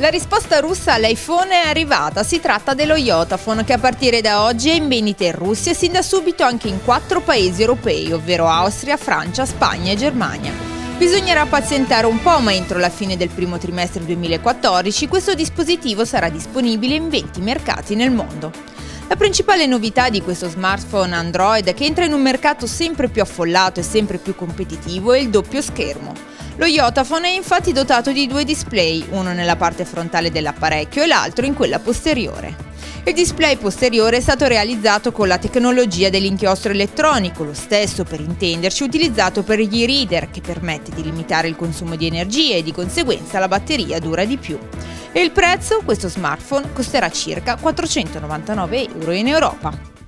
La risposta russa all'iPhone è arrivata, si tratta dello Yotaphone che a partire da oggi è in vendita in Russia e sin da subito anche in quattro paesi europei, ovvero Austria, Francia, Spagna e Germania. Bisognerà pazientare un po', ma entro la fine del primo trimestre 2014 questo dispositivo sarà disponibile in 20 mercati nel mondo. La principale novità di questo smartphone Android che entra in un mercato sempre più affollato e sempre più competitivo è il doppio schermo. Lo Yotaphone è infatti dotato di due display, uno nella parte frontale dell'apparecchio e l'altro in quella posteriore. Il display posteriore è stato realizzato con la tecnologia dell'inchiostro elettronico, lo stesso per intenderci utilizzato per gli e-reader, che permette di limitare il consumo di energia e di conseguenza la batteria dura di più. E il prezzo, questo smartphone, costerà circa 499 euro in Europa.